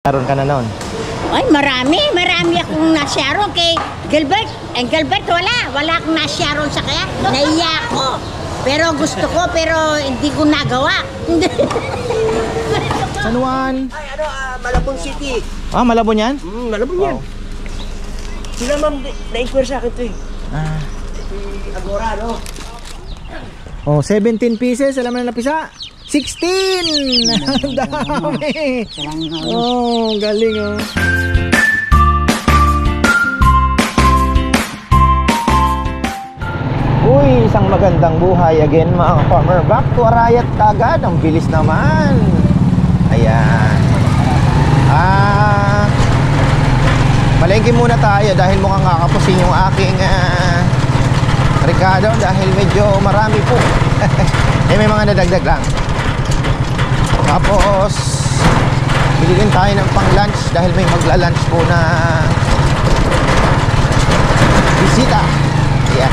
Karoon ka na noon. Ay, marami. Marami akong nasyaron kay Gilbert. Eh, Gilbert, wala. Wala akong nasyaron sa kaya. Naiya ako. Pero gusto ko, pero hindi ko nagawa. San Juan. Ay, ano, ah, Malabon City. Ah, Malabon yan? Hmm, Malabon yan. Sila ma'am, na- na-inquire sa akin to eh. Ah. Si Agora, no? Oh, 17 pieces. Alam mo na napisa? 16! Ang dami! Oh, galing oh. Uy, isang magandang buhay again mga farmer. Back to Arayat kagad. Ang bilis naman. Ayan. Ah, malengke muna tayo dahil mukhang kakapusin yung aking ah, Ricardo dahil medyo marami po. eh, may mga nadagdag lang. Tapos, bili din tayo ng pang lunch dahil may magla-lunch po na bisita. Ayan.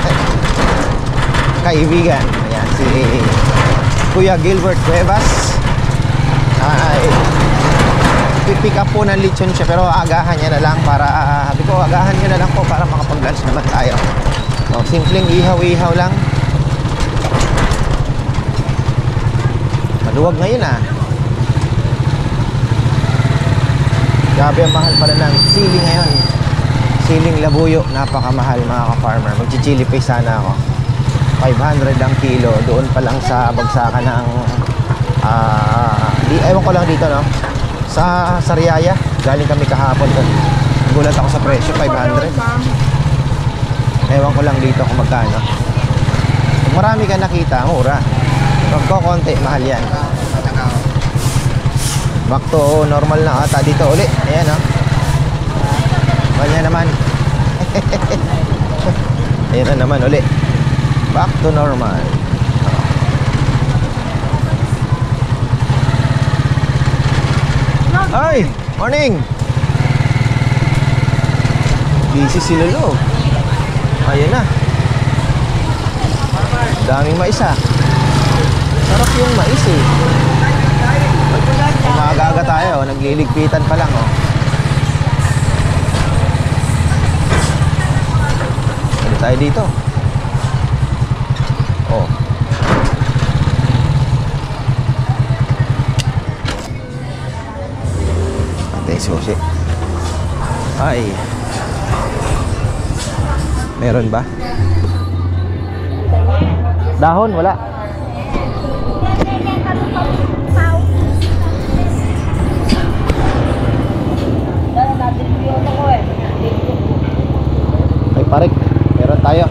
Kaibigan. Ayan, si Kuya Gilbert Cuevas. Ay, pipick up po ng lechon siya pero agahan niya na lang para, sabi ko, agahan niya na lang po para makapag-lunch naman tayo. So, simpleng ihaw-ihaw lang. Maluwag ngayon ah. Grabe ang mahal pala ng siling ngayon. Siling labuyo, napakamahal mga ka-farmer. Magchichili paste sana ako. 500 ang kilo. Doon pa lang sa bagsakan ng... ah di, ewan ko lang dito, no? Sa Sariaya. Galing kami kahapon doon. Gulat ako sa presyo, 500. Ewan ko lang dito kung magkano. Kung marami ka nakita, mura. Pag ko mahal yan. Back to normal na ata dito uli. Ayan oh. Kanya naman. Ayan na naman uli. Back to normal. Ay! Morning! Busy si Lolo. Ayan na. Daming mais ah. Sarap yung mais eh. Umaga-aga tayo, nagliligpitan pa lang oh. Ano tayo dito? Oh. Ate susi. Ay. Meron ba? Dahon, wala. Parik, meron tayo.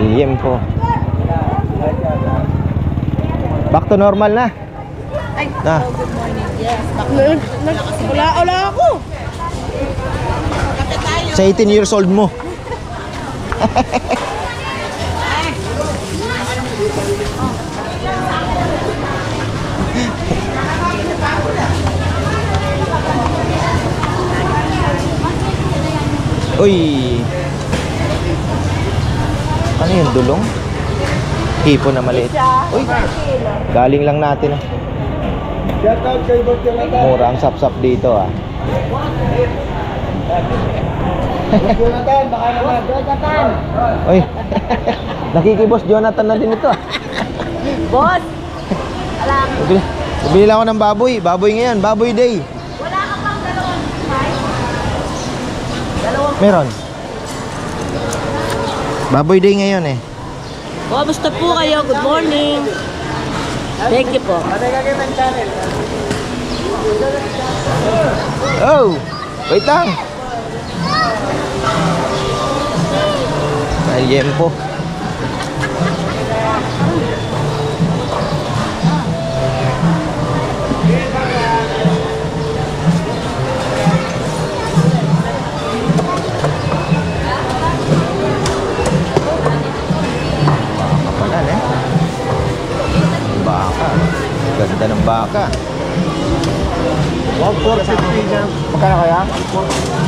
Liempo. Back to normal na. Na. wala, wala ako. Sa 18 years old mo. Uy. Ano yung dulong? Hipo na maliit. Uy. Galing lang natin. ah. Mura ang sap-sap dito ah. Jonathan, baka naman. Jonathan! Uy. Nakikibos Jonathan na din ito ah. Boss, Bibili, bibili lang ako ng baboy. Baboy ngayon. Baboy day. wala ka pang dalawang Meron. Baboy day ngayon eh. Kamusta po kayo? Good morning. Thank you po. Oh! Wait lang. Ayempo. Baka Ganda ng baka. 1,450 na. Magkano kaya? 1,450.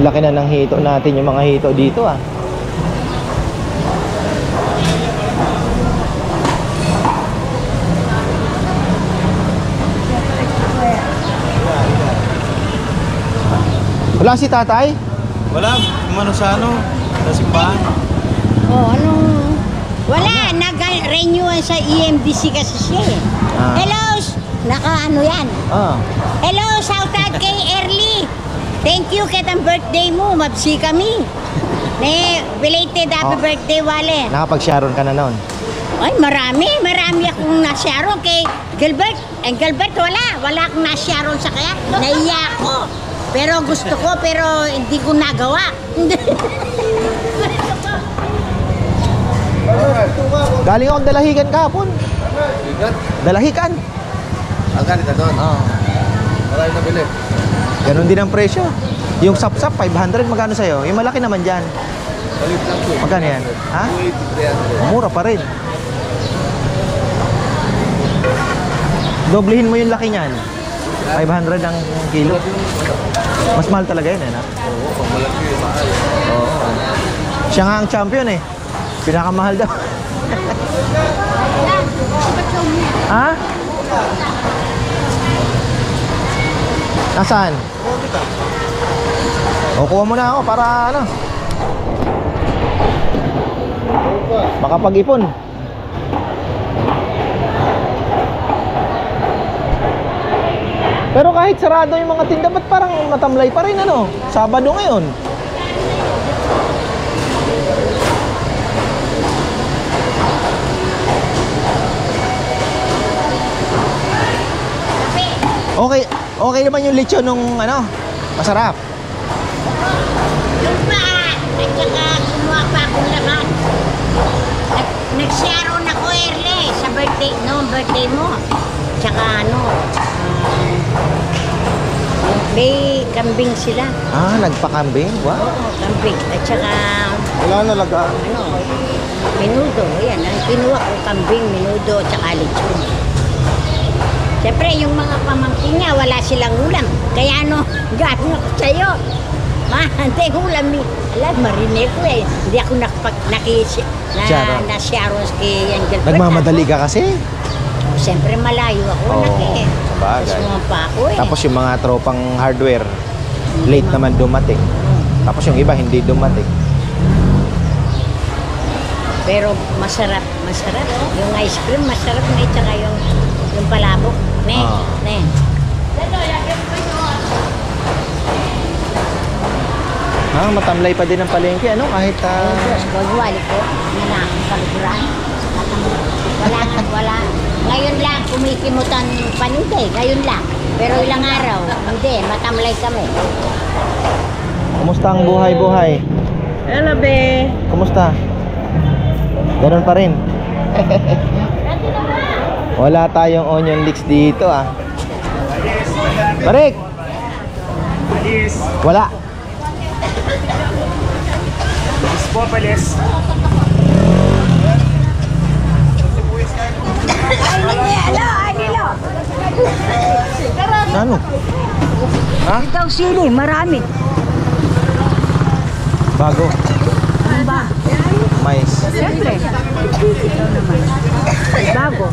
Laki na ng hito natin yung mga hito dito ah. Wala si tatay? Wala, umano sa ano, sa simbahan. Oh, anong... Wala, nag-renew sa EMDC kasi siya eh. Ah. Hello, naka ano yan. Ah. Hello, shout out kay Early. Thank you kitang birthday mo, mabsi kami. Ne, belated happy Oh. birthday, Wale. Nakapag-sharon ka na noon. Ay, marami, marami akong nasyaron kay Gilbert. Eh, Gilbert, wala. Wala akong nasyaron sa kaya. Naiya ako. Pero gusto ko, pero hindi ko nagawa. Galing akong dalahigan kahapon. Dalahikan. Ang ganito doon. Ah. Wala yung nabili. Ganon din ang presyo. Yung sapsap 500 magkano sa'yo? Yung malaki naman dyan. Balit lang po. Magkano yan? Ha? 280, 300. Mura pa rin. Doblehin mo yung laki niyan. 500 ang kilo. Mas mahal talaga yun eh. Na? Oo, pag malaki, mahal. Oo. Siya nga ang champion eh. Pinakamahal daw. ha? Nasaan? O, kuha mo na ako para ano. Makapag-ipon. Pero kahit sarado yung mga tinda, ba't parang matamlay pa rin ano? Sabado ngayon. Okay, okay naman yung lechon nung ano, masarap. Yung pa, at saka kumuha pa akong laman. At nagsiyaron ako early sa birthday, no, birthday mo. Tsaka ano, may kambing sila. Ah, nagpakambing? Wow. Oo, kambing. At saka, Wala nalaga. ano, minudo. Yan, ang kinuha ko kambing, minudo, tsaka lechon. Siyempre, yung mga pamangkin niya, wala silang ulam. Kaya ano, galing ako sa'yo. Ma, hindi ulam ni. Alam, marinig ko eh. Hindi ako nakapag, nakisi, na, Sharon. na Sharon kay Angel Nagmamadali ka kasi. Siyempre, malayo ako. Oo, anak eh. sabagay. Tapos sumampa ako eh. Tapos yung mga tropang hardware, late naman dumating. Hmm. Tapos yung iba hindi dumating. Pero masarap, masarap. Yung ice cream, masarap na tsaka yung, yung palabok. Ne, Ah. ne. Ah, matamlay pa din ang palengke, ano? Kahit ah, Diyos, gagawali ko. Yan na ang kaliguran. Wala nga, wala. Ngayon lang, kumikimutan paninday. Ngayon lang. Pero ilang araw, hindi. Matamlay kami. kumusta ang buhay-buhay? Hello, be. Kumusta? Ganun pa rin. Wala tayong onion leeks dito ah. Barik! Wala. Po, palis. Ano? Ha? Ito sili, marami. Bago. Ano ba? Mais. Siyempre. Bago.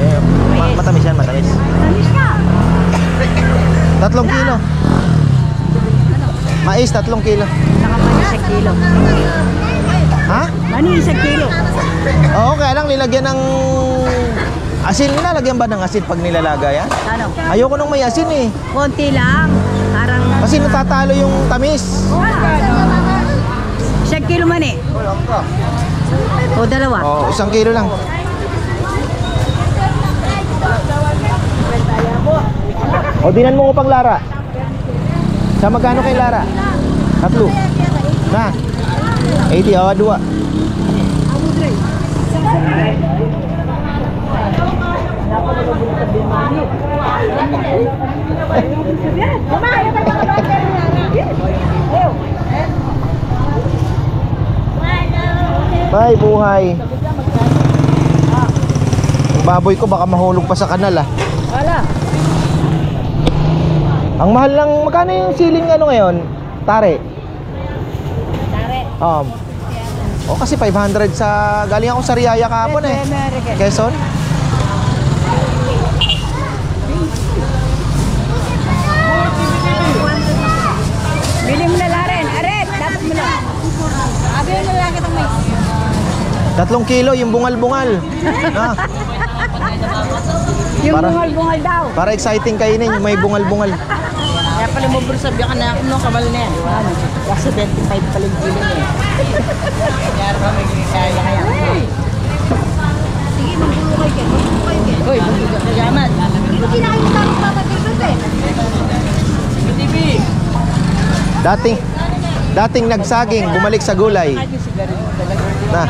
Eh, ma- matamis yan, matamis. Tamis ka. Tatlong kilo. Mais, tatlong kilo. Saka mani sa kilo. Ha? Mani sa kilo. Oo, kaya lang nilagyan ng asin. Nilalagyan ba ng asin pag nilalagay yan? Ano? Ayoko nung may asin eh. Konti lang. Parang Kasi natatalo yung tamis. isang kilo mani. O dalawa. Oo, isang kilo lang. O, dinan mo ko pang Lara. Sa magkano kay Lara? Tatlo. Na. 80, o, dua. Bye, buhay. Yung baboy ko baka mahulog pa sa kanal ah. Wala. Ang mahal lang, magkano yung ceiling ano ngayon? Tare. Tare. Um, oh, kasi 500 sa... Galing ako sa Riyaya kahapon eh. Quezon? Bili mo na Laren. Aret, dapat mo na. Abi mo lang kitang may. Tatlong kilo, yung bungal-bungal. ah, Yung bungal-bungal daw. para exciting kainin, yung may bungal-bungal. Kaya pala mo bro sabi ka na ako nung kabal na yan. Ano? Kasi 25 pala yung niya. eh. Kaya kami kaya kaya. Sige, magbulong kayo kayo. Uy, buti ka kayaman. Hindi na kayo sa papatibot eh. TV. Dating, dating nagsaging, bumalik sa gulay. Na,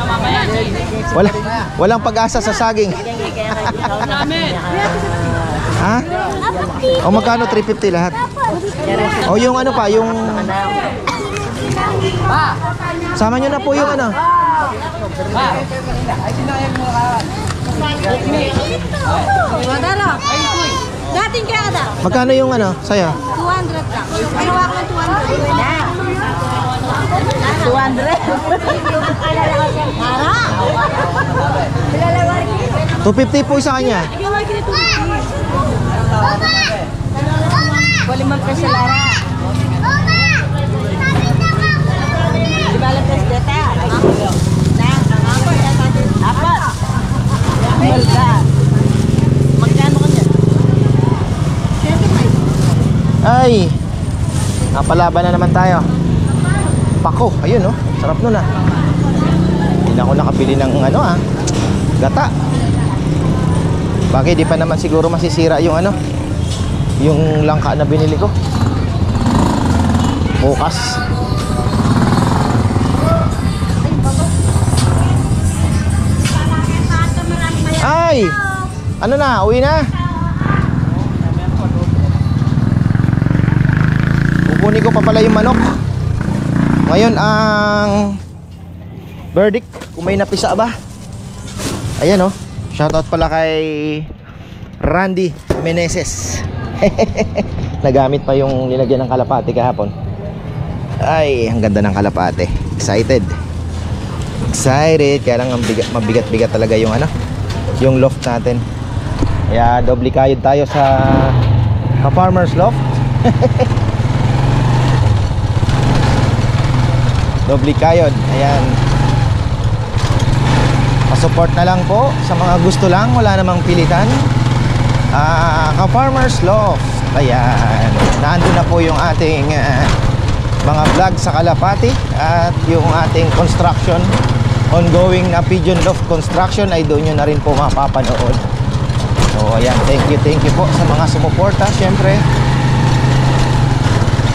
wala, walang pag-asa sa saging. ha? O magkano 350 lahat? O yung ano pa, yung... Sama nyo na po yung ano. Madara. Dating kaya. Magkano yung ano, saya? 200 lang. Ako ng 200? Na. 200? Para. Bilalawar 250 po sa kanya. Wali man peso lara. Di ba alam peso data? Na, apat. Mahal ka. Magkano ka niyan? Ay, napalaban na naman tayo. Pako, ayun oh. Sarap nun ah. Hindi na ako nakabili ng ano ah. Gata. Bagay, di pa naman siguro masisira yung ano. Yung langka na binili ko. Bukas. Ay! Ano na? Uwi na? Kukunin ko pa pala yung manok. Ngayon ang verdict kung may napisa ba. Ayan oh. Shoutout pala kay Randy Meneses. Nagamit pa yung nilagyan ng kalapati kahapon. Ay, ang ganda ng kalapate. Excited. Excited. Kaya lang ang bigat, mabigat-bigat talaga yung ano, yung loft natin. Kaya doble kayod tayo sa ka-farmer's loft. Doble kayod. Ayan. Pa-support na lang po sa mga gusto lang, wala namang pilitan. Ah, ka-farmer's loft. Ayan. Nandun na po yung ating ah, mga vlog sa Kalapati at yung ating construction ongoing na pigeon loft construction ay doon nyo na rin po mapapanood. So ayan, thank you, thank you po sa mga sumuporta syempre.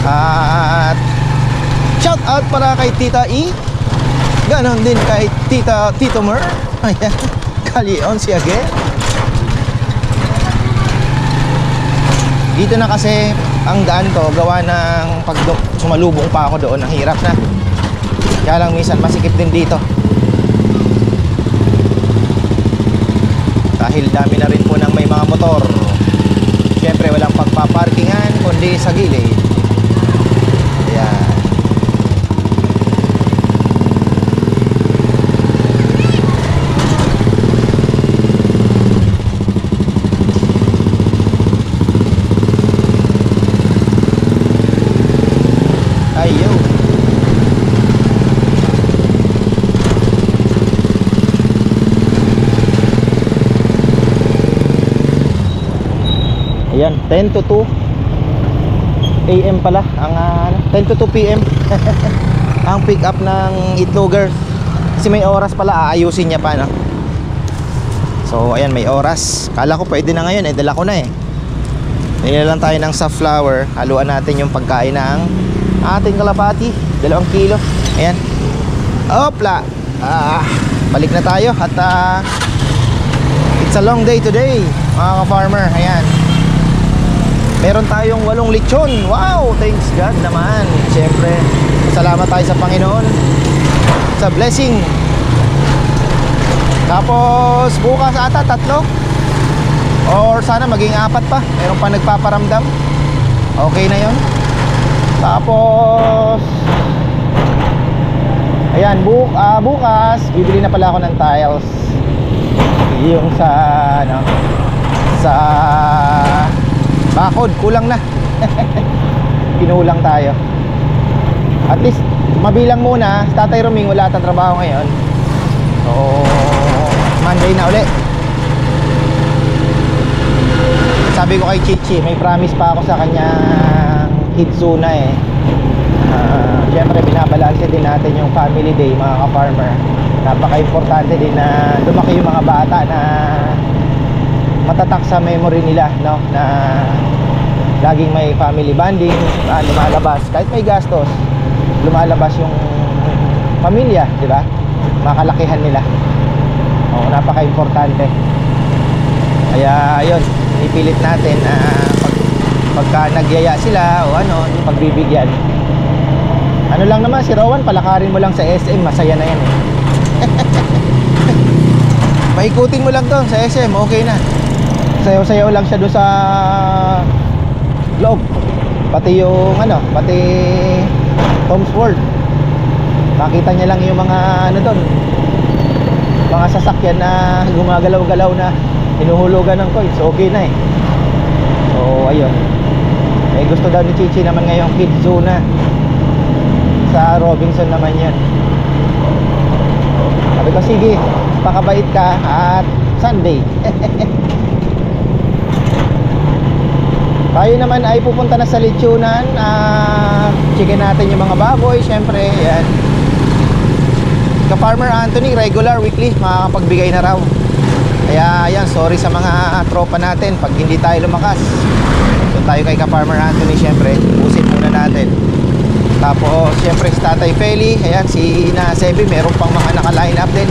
At shout out para kay Tita E. Ganon din kay Tita Tito Mer. Ayan, Kalion si Age. Dito na kasi ang daan ko gawa ng pag sumalubong pa ako doon ang hirap na. Kaya lang minsan masikip din dito. Dahil dami na rin po ng may mga motor. Siyempre walang pagpaparkingan kundi sa gilid. Ayan. Ayo. Ayan, 10 to 2 AM pala ang ah, ano, 10 to 2 PM ang pick up ng Itloger kasi may oras pala aayusin niya pa no? So ayan may oras. Kala ko pwede na ngayon eh dala ko na eh. Nila lang tayo ng safflower haluan natin yung pagkain ng ating kalapati dalawang kilo. Ayan. Opla! Ah, balik na tayo at ah, it's a long day today mga ka-farmer. Ayan Meron tayong walong lechon. Wow, thanks God naman. Siyempre, salamat tayo sa Panginoon sa blessing. Tapos bukas ata tatlo. Or sana maging apat pa. Meron pa nagpaparamdam. Okay na yon. Tapos Ayan, bu ah, bukas bibili na pala ako ng tiles. Yung sa ano sa bakod kulang na. Kinulang tayo. At least mabilang muna, Tatay Roming wala tang trabaho ngayon. So Monday na uli. Sabi ko kay Chichi, may promise pa ako sa kanyang Hitsuna eh. Ah, Siyempre binabalanse din natin yung family day mga ka-farmer. Napaka-importante din na lumaki yung mga bata na matatak sa memory nila no na laging may family bonding, ah, lumalabas kahit may gastos, lumalabas yung pamilya, di ba? Makalakihan nila. Oo, napaka-importante. Kaya ayun, ipilit natin na pag, pagka nagyaya sila o ano, yung pagbibigyan. Ano lang naman si Rowan, palakarin mo lang sa SM, masaya na yan eh. Paikutin mo lang to sa SM, okay na. Sayaw-sayaw lang siya doon sa loob. Pati yung ano, pati Tom's World. Makita niya lang yung mga ano doon. Mga sasakyan na gumagalaw-galaw na hinuhulugan ng coins. Okay na eh. So, ayun. Eh, gusto daw ni Chichi naman ngayong kids zone na. Sa Robinson naman yan. Sabi ko, sige, pakabait ka at Sunday. Tayo naman ay pupunta na sa lechonan. Ah, chicken natin yung mga baboy, syempre. Yan. Ka-Farmer Anthony, regular weekly, makakapagbigay na raw. Kaya yan, sorry sa mga tropa natin pag hindi tayo lumakas. So tayo kay Ka-Farmer Anthony, syempre, usin muna natin. Tapos, syempre, si Tatay Feli, ayan, si na Sebi, meron pang mga naka-line up din.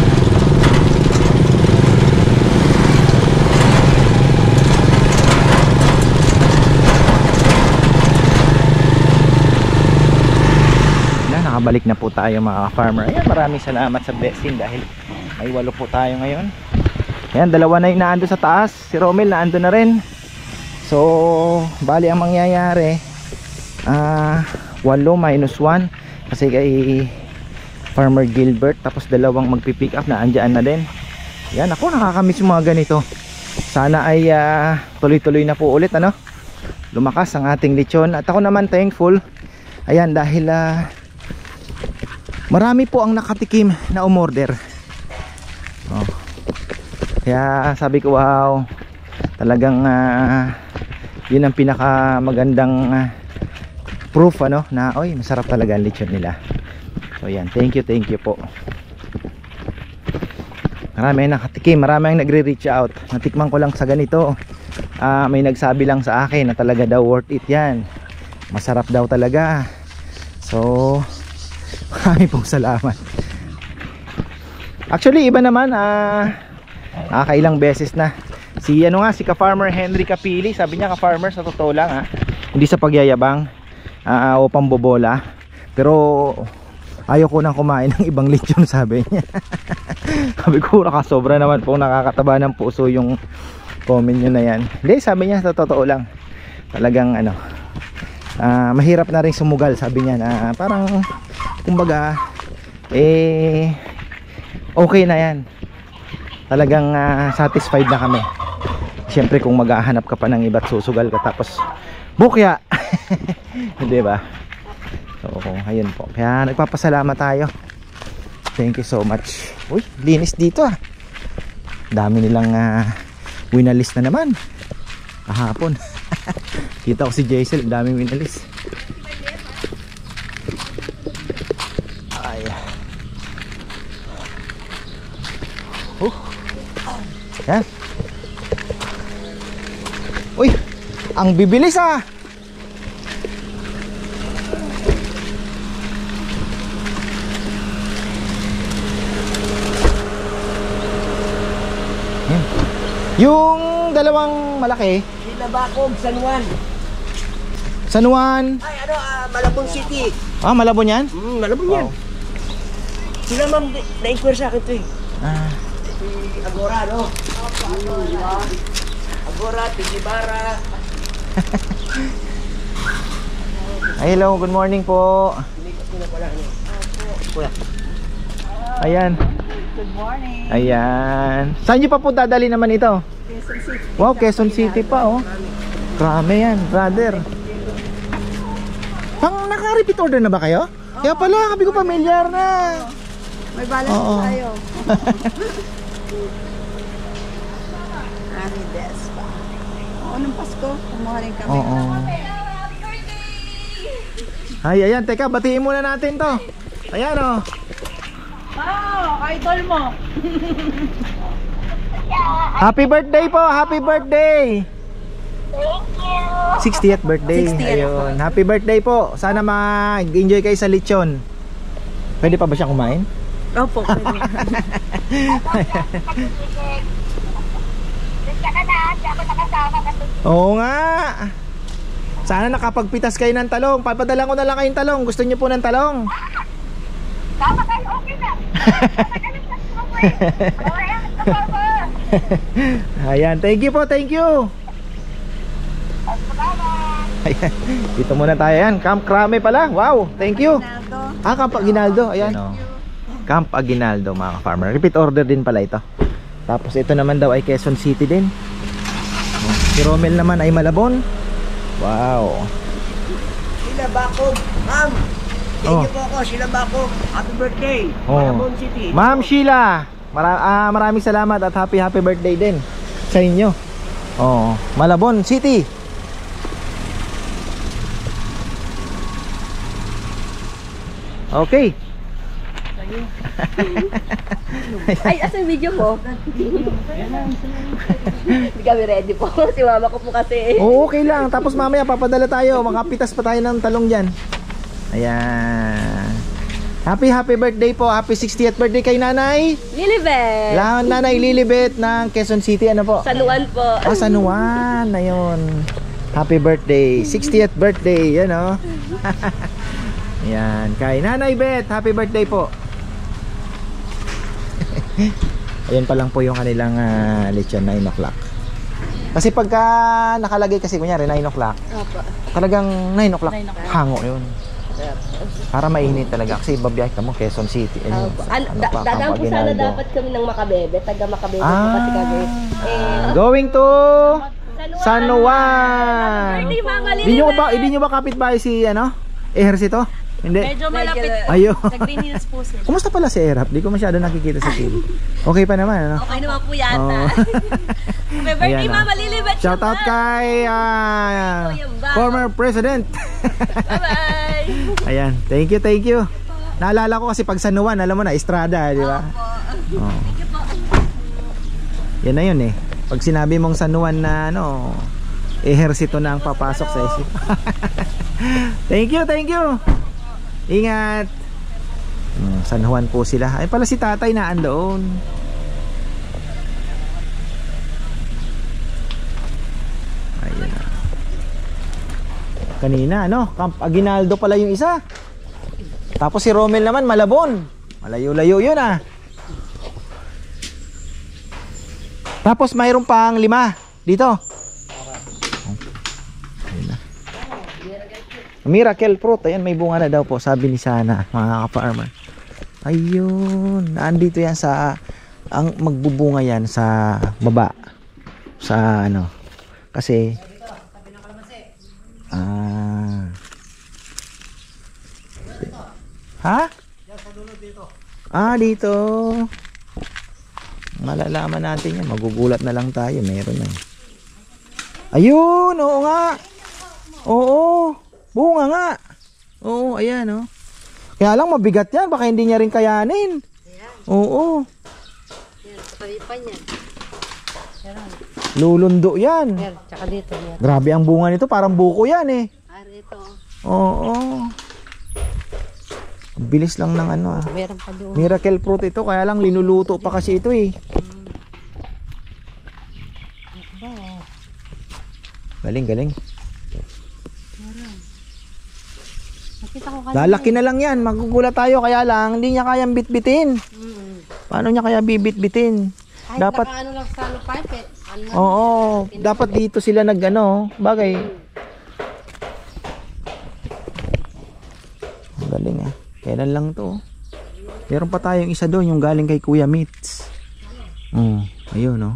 Nakabalik na po tayo mga farmer ayan maraming salamat sa blessing dahil may walo po tayo ngayon. Ayan dalawa na yung sa taas. Si Romel naando na rin. So bali ang mangyayari ah walo minus 1 kasi kay farmer Gilbert tapos dalawang magpipick up na andyan na din. Yan ako nakakamiss yung mga ganito. Sana ay ah, tuloy-tuloy na po ulit ano? Lumakas ang ating lechon. At ako naman thankful. Ayan dahil ah, Marami po ang nakatikim na umorder. Oh. Kaya sabi ko wow, talagang ah, 'yun ang pinaka magandang ah, proof ano na oy, masarap talaga ang lechon nila. So yan, thank you, thank you po. Marami ang nakatikim, marami ang nagre-reach out. Natikman ko lang sa ganito. Ah, may nagsabi lang sa akin na talaga daw worth it 'yan. Masarap daw talaga. So, Maraming pong salamat. Actually, iba naman, ah, nakakailang beses na. Si ano nga, si ka-farmer Henry Kapili, sabi niya ka-farmer sa totoo lang ha. Hindi sa pagyayabang ah, o pambobola. Pero ayaw ko nang kumain ng ibang lechon sabi niya. sabi ko nakasobra naman po nakakataba ng puso yung comment nyo na yan. Hindi, sabi niya sa totoo lang. Talagang ano, ah, mahirap na rin sumugal sabi niya na parang kumbaga eh okay na yan. Talagang ah, satisfied na kami. Syempre kung maghahanap ka pa ng iba't susugal ka tapos bukya! Hindi ba? So ayun po. Kaya nagpapasalamat tayo. Thank you so much. Uy linis dito ah. Dami nilang uh, winalis na naman. Kahapon kita ko si Jaisel daming winalis. Ay. Uh. yan. Uy ang bibilis ah. Yung dalawang malaki Sila Bakog, San Juan. San Juan Ay, ano, ah, Malabon City. ah Malabon yan Hmm, Malabon yan. Sila ma'am, na-inquire sa akin to eh. ah, Si Agora, no? Hmm, di ba? Agora, Tijibara. Ay, hello, good morning po. Ayan. Good morning. Ayan. Saan nyo pa po dadali naman ito? Quezon City. Wow, Quezon City pa oh. Grabe yan, brother. Pang naka-repeat order na ba kayo? Kaya pala, sabi ko pamilyar na. May balance Oo. tayo. Ari Despa. Oo, nung Pasko, kumuha rin kami. Oo. Ay, ayan, teka, batiin muna natin to. Ayan oh. Wow, idol mo. Happy birthday po, happy birthday. Thank you. 60th birthday. 60th. Ayun. Happy birthday po. Sana mag-enjoy kayo sa lechon. Pwede pa ba siyang kumain? Opo, pwede. Oo nga. Sana nakapagpitas kayo ng talong. Papadala ko na lang kayong talong. Gusto niyo po ng talong? Tama kayo, okay na. Ayan, thank you po, thank you. Ayan, dito muna tayo yan. Camp Crame pala. Wow, thank you. Ah, Camp Aguinaldo. Ayan. Camp Aguinaldo mga farmer. Repeat order din pala ito. Tapos ito naman daw ay Quezon City din. Si Romel naman ay Malabon. Wow. Sila Bako, ma'am. Thank Oh. you po ako, sila Bako. Happy birthday. Oh. Malabon City. Ma'am Sheila, mara- ah, maraming salamat at happy happy birthday din sa inyo. Oh, Malabon City. Okay. Ay, asa yung video mo? Hindi kami ready po. Si mama ko po kasi. Oo, okay lang. Tapos mamaya papadala tayo. Makapitas pa tayo ng talong dyan. Ayan. Happy happy birthday po. Happy 60th birthday kay Nanay. Lilibet! La Nanay Lilibet ng Quezon City. Ano po? Sanuan po. Ah, San Juan. Ayun. Happy birthday. 60th birthday. Yan o. Yan. Kay Nanay Bet. Happy birthday po. Ayan pa lang po yung kanilang uh, lechon 9 o'clock. Kasi pagka nakalagay kasi kunyari 9 o'clock, Opo. talagang 9 o'clock 9 o'clock. hango yun. Para mainit talaga. Kasi babiyahe ka mo Quezon City. Ayun, Opo. An- ano da- pa, dadaan po sana dapat kami ng Makabebe. Taga Makabebe po Ah. kasi kami. Eh, Going to San Juan. Hindi nyo ba, hindi nyo ba kapitbahay si ano? Ehersito? Hindi. Medyo malapit. Ayo. Sa Green Hills po. Kumusta pala si Erap? Di ko masyado nakikita sa TV. Okay pa naman, ano? okay naman po yata. Oo. May birthday, Ayan, ah. Mama Lilibet. Shout out kay ah, former president. Bye-bye! Ayan, thank you, thank you. Naalala ko kasi pag San Juan, alam mo na, Estrada, di ba? Oo. Yan na yun eh. Pag sinabi mong San Juan na ano, ehersito na ang papasok sa isip. thank you, thank you. Ingat. Hmm, San Juan po sila. Ay pala si tatay na andoon. Ayun na. Kanina, ano? Camp Aguinaldo pala yung isa. Tapos si Romel naman, Malabon. Malayo-layo yun ah. Tapos mayroon pang lima dito. Ayun na. Miracle fruit. Ayan, may bunga na daw po. Sabi ni Sana, mga ka-farmer. Ayun. Nandito yan sa... Ang magbubunga yan sa baba. Sa ano. Kasi... Ah. Ha? Ah, dito. Malalaman natin yan. Magugulat na lang tayo. Meron na. Ayun, oo nga. Oo. Bunga nga. Oo, ayan oh. Kaya lang mabigat yan. Baka hindi niya rin kayanin. Oo. Palipan yan. Lulundo yan. Yan, tsaka dito. Yan. Grabe ang bunga nito. Parang buko yan eh. Ah, dito. Oo. Ang Bilis lang ng ano ah. Meron pa doon. Miracle fruit ito. Kaya lang linuluto pa kasi ito eh. Galing, galing. Ko Lalaki na lang yan. Magugulat tayo. Kaya lang, hindi niya kayang bitbitin. Paano niya kaya bibitbitin? Kahit Dapat, naka ano lang sa ano. Ano? oo. Dapat dito sila nag ano. Bagay. Galing ah. Kailan lang to? Meron pa tayong isa doon, yung galing kay Kuya Mitz. Oh, ayun oh.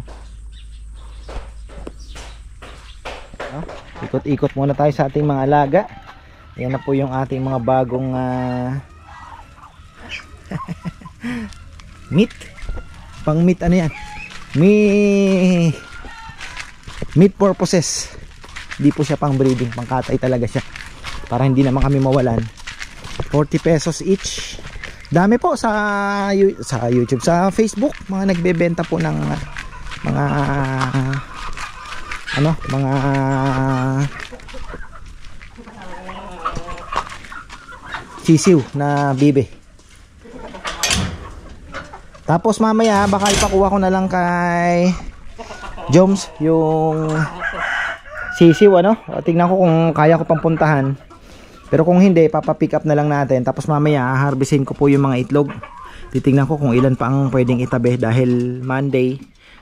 Oh, Ikot-ikot muna tayo sa ating mga alaga. Ayan na po yung ating mga bagong ah, meat. Pang meat ano yan? Meat meat purposes. Hindi po siya pang breeding, pang katay talaga siya. Para hindi naman kami mawalan. 40 pesos each. Dami po sa sa YouTube, sa Facebook, mga nagbebenta po ng mga ano, mga sisiw na bibe. Tapos mamaya baka ipakuha ko na lang kay Joms yung sisiw ano. Tingnan ko kung kaya ko pang puntahan. Pero kung hindi, papapick up na lang natin. Tapos mamaya, harvestin ko po yung mga itlog. Titingnan ko kung ilan pa ang pwedeng itabi dahil Monday,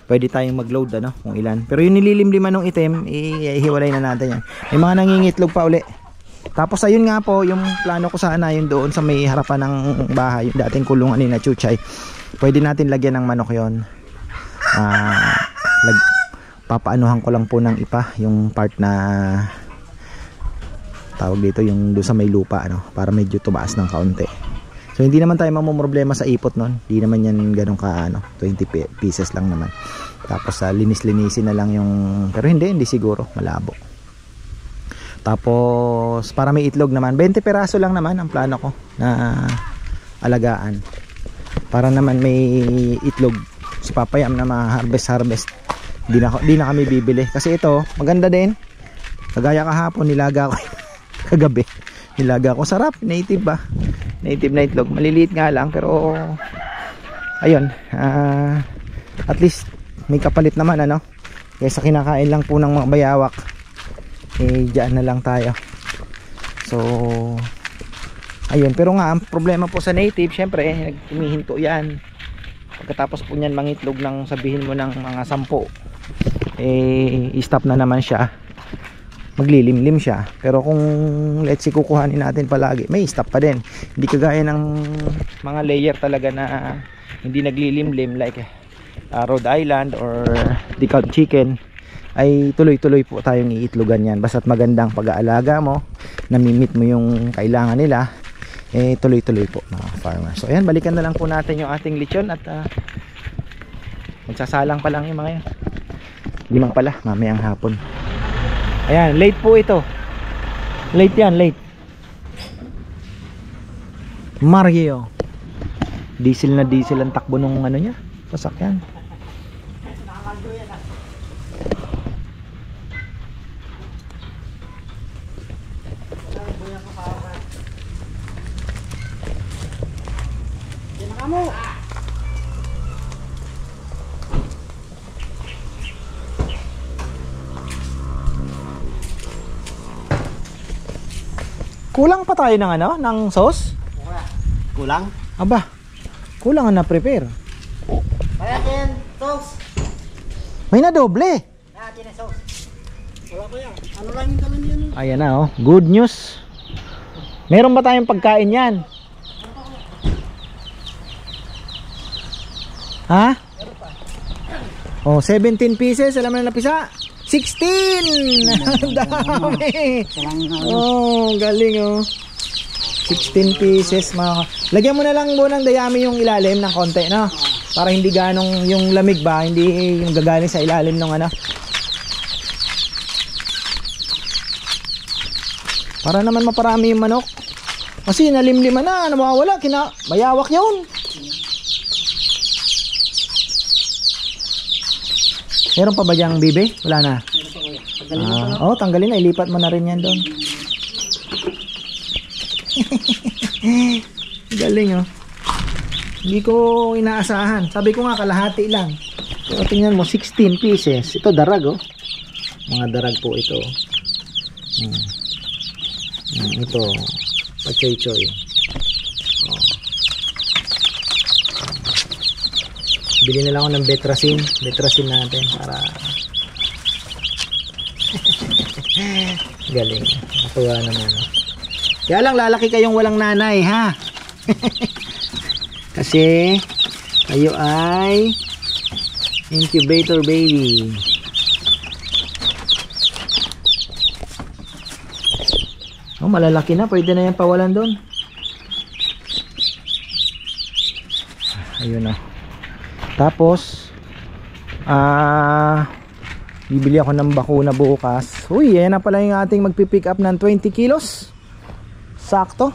pwede tayong mag-load ano, kung ilan. Pero yung nililimliman ng item, i- ihiwalay na natin yan. May mga nangingitlog pa uli. Tapos ayun nga po, yung plano ko sana yun doon sa may harapan ng bahay, yung dating kulungan ni na Chuchay. Pwede natin lagyan ng manok yon. Ah, lag, papaanuhan ko lang po ng ipa yung part na tawag dito yung doon sa may lupa ano para medyo tumaas ng kaunti so hindi naman tayo mamomroblema sa ipot nun hindi naman yan ganun ka ano 20 pe- pieces lang naman tapos sa linis-linisin na lang yung pero hindi hindi siguro malabo tapos para may itlog naman. 20 peraso lang naman ang plano ko na alagaan. Para naman may itlog. Si Papayam na ma-harvest harvest di na, di na kami bibili. Kasi ito maganda din. Kagaya kahapon nilaga ko kagabi nilaga ko sarap native ba? Native na itlog. Maliliit nga lang pero ayun ah, at least may kapalit naman ano? Kaysa kinakain lang po ng mga bayawak eh dyan na lang tayo. So ayun. Pero nga ang problema po sa native syempre eh, humihinto yan. Pagkatapos po niyan mangitlog ng sabihin mo ng mga sampo eh i-stop na naman siya. Maglilimlim siya. Pero kung let's say kukuhanin natin palagi may stop pa din. Hindi kagaya ng mga layer talaga na hindi naglilimlim like uh, Rhode Island or decal chicken ay tuloy-tuloy po tayong iitlogan yan basta't magandang pag-aalaga mo namimit mo yung kailangan nila eh tuloy-tuloy po mga farmer so ayan balikan na lang po natin yung ating lechon at uh, magsasalang pa lang yung mga yan limang pala mamayang hapon Ayan, late po ito. Late yan, late. Mario. Diesel na diesel ang takbo nung ano niya. Sasakyan. Kulang pa tayo ng ano, ng sauce? Kulang? Aba, kulang ang na-prepare. Kaya din, Tos. May na doble. Natin na sauce. Wala pa yan. Ano lang yung dala niyan? Ayan na oh, good news. Meron ba tayong pagkain yan? Ha? Oh, 17 pieces, alam mo na napisa? 16! Ang dami! Oh, galing oh. 16 pieces mga ka- Lagyan mo na lang muna ng dayami yung ilalim ng konti, no? Para hindi ganong yung lamig ba, hindi yung gagaling sa ilalim ng ano. Para naman maparami yung manok. Kasi nalimlima na, nawawala, kina bayawak yun. Meron pa ba diyang bibe? Wala na. Ah, oh, tanggalin na. Ilipat mo na rin yan doon. Galing oh. Hindi ko inaasahan. Sabi ko nga kalahati lang. Pero tingnan mo, 16 pieces. Ito darag oh. Mga darag po ito. Hmm. Hmm, ito. Pachoy-choy. Oh. Bili na lang ako ng betrasin. Betrasin natin para galing. Natuwa naman. Oh. Kaya lang lalaki kayong walang nanay, ha? Kasi kayo ay incubator baby. Oh, malalaki na. Pwede na yan pawalan doon. Ayun na. Tapos, ah, bibili ako ng bakuna bukas. Uy, yan na pala yung ating magpipick up ng 20 kilos. Sakto.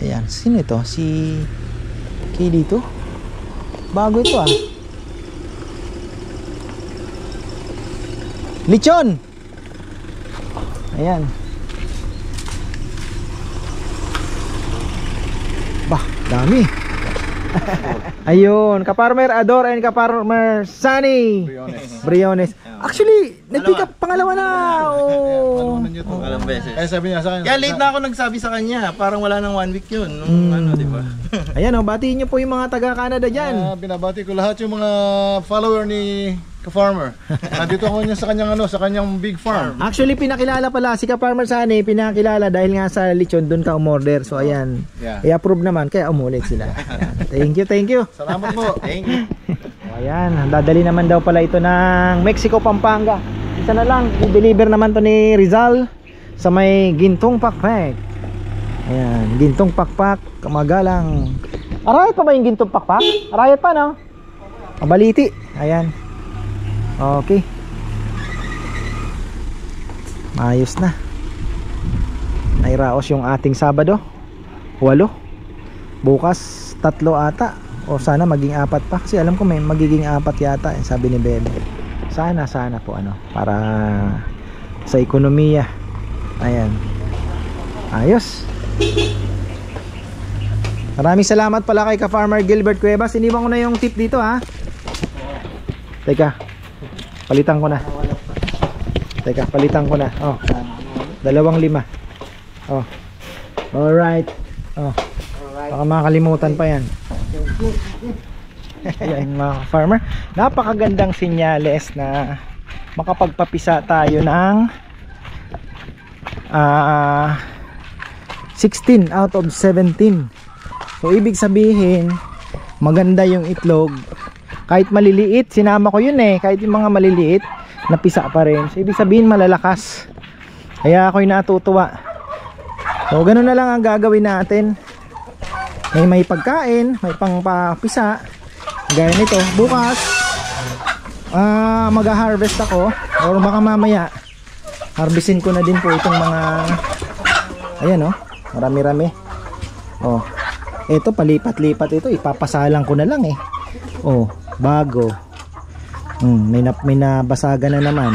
Ayan, sino ito? Si Kay dito? Bago ito ah. Lechon! Ayan. Bah, dami. Ayun, kaparmer Ador and kaparmer Sunny. Briones. Actually, nag-pick up pangalawa na. Oh. Alam beses. Kaya sabi niya sa akin. Kaya late na ako nagsabi sa kanya. Parang wala nang one week yun. Nung Mm. ano, di ba? Ayan oh, batiin niyo po yung mga taga Canada diyan. Ah, binabati ko lahat yung mga follower ni ka-farmer. Nandito ako niya sa kanyang ano, sa kanyang big farm. Actually, pinakilala pala si Ka-Farmer Sunny, pinakilala dahil nga sa lechon doon ka umorder. So ayan, Yeah. i-approve naman kaya umulit sila. Ayan. Thank you, thank you. Salamat po. Thank you. Ayan, dadali naman daw pala ito ng Mexico, Pampanga. Isa na lang, i-deliver naman to ni Rizal sa may Gintong Pakpak. Ayan, Gintong Pakpak, kamagalang. Arayat pa ba yung Gintong Pakpak? Arayat pa, no? Mabaliti. Ayan. Okay. Ayos na. Nairaos yung ating Sabado. Walo. Bukas, tatlo ata. O sana maging apat pa. Kasi alam ko may magiging apat yata. eh, Sabi ni Bebe. Sana, sana po ano. Para sa ekonomiya. Ayan. Ayos. Maraming salamat pala kay ka-farmer Gilbert Cuevas. Iniwan ko na yung tip dito ha. Teka. Palitan ko na. Teka, palitan ko na. Oh. Dalawang lima. Oh. Alright. Oh. Baka makalimutan pa yan. Ayan mga farmer. Napakagandang sinyales na makapagpapisa tayo ng ah 16 out of 17. So ibig sabihin maganda yung itlog kahit maliliit, sinama ko yun eh. Kahit yung mga maliliit, napisa pa rin. So, ibig sabihin malalakas. Kaya ako'y natutuwa. So, ganun na lang ang gagawin natin. May may pagkain, may pangpapisa. Gaya nito. Bukas, ah mag-harvest ako. Or baka mamaya, harvestin ko na din po itong mga, ayan oh, marami-rami. Oh, ito palipat-lipat ito. Ipapasalang ko na lang eh. Oh, bago. Hmm, may, na, may nabasagan na naman.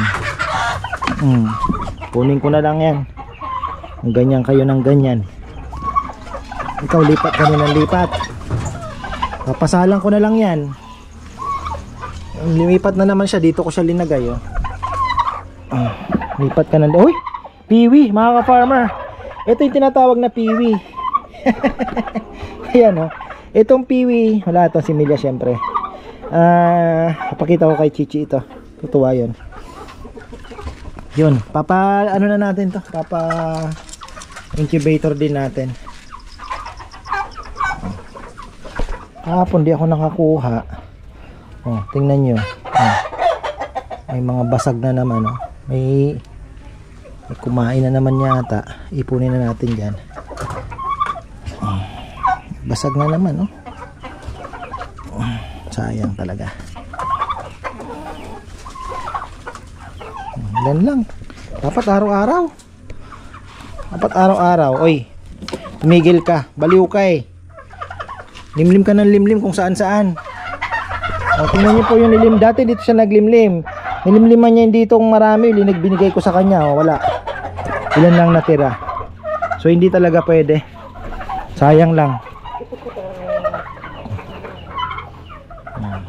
Hmm, kunin ko na lang yan. Ganyan kayo ng ganyan. Ikaw lipat ka rin ng lipat. Papasalang ko na lang yan. Lumipat na naman siya. Dito ko siya linagay. Oh. Ah, lipat ka na. Uy! Piwi, mga ka-farmer. Ito yung tinatawag na piwi. Ayan oh. Itong piwi, wala ito si Milya syempre. Ah, papakita ko kay Chichi ito. Tutuwa 'yon. 'Yun, papa ano na natin 'to? Papa incubator din natin. Kahapon di ako nakakuha. Oh, tingnan nyo. Oh. May mga basag na naman. Oh. May, may kumain na naman yata. Ipunin na natin dyan. Oh. Basag na naman. Oh. Oh, sayang talaga. Oh, Yan lang. Dapat araw-araw. Dapat araw-araw. Oy, tumigil ka. Baliw ka eh. Limlim ka ng limlim kung saan saan. O, tingnan niyo po yung nilim. Dati dito siya naglimlim. Nilimliman niya yung ditong marami. Linig binigay ko sa kanya. O, wala. Ilan lang natira. So, hindi talaga pwede. Sayang lang. Ayan.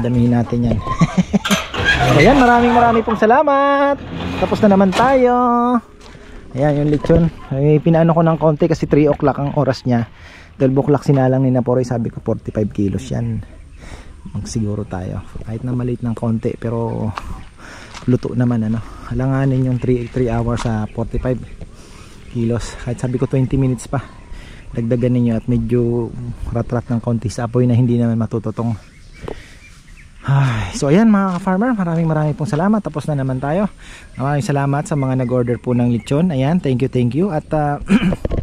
Adamihin natin yan. Ayan, maraming maraming pong salamat. Tapos na naman tayo. Ayan, yung lechon. Ay, pinaano ko ng konti kasi 3 o'clock ang oras niya. 12 o'clock sinalang ni Naporoy. Sabi ko 45 kilos yan. magsiguro tayo kahit na maliit ng konti pero luto naman ano halanganin yung 3, 3 hours sa 45 kilos kahit sabi ko 20 minutes pa dagdagan ninyo at medyo rat-rat ng konti sa apoy na hindi naman matututong Ay, so ayan mga ka-farmer, maraming maraming pong salamat. Tapos na naman tayo. Maraming salamat sa mga nag-order po ng lechon. Ayan, thank you, thank you. At ah,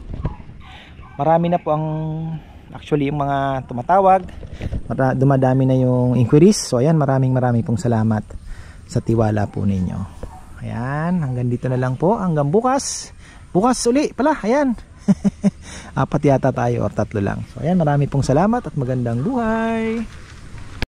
marami na po ang actually yung mga tumatawag. Dumadami na yung inquiries. So ayan, maraming maraming pong salamat sa tiwala po ninyo. Ayan, hanggang dito na lang po. Hanggang bukas. Bukas uli pala, ayan. Apat yata tayo or tatlo lang. So ayan, marami pong salamat at magandang buhay.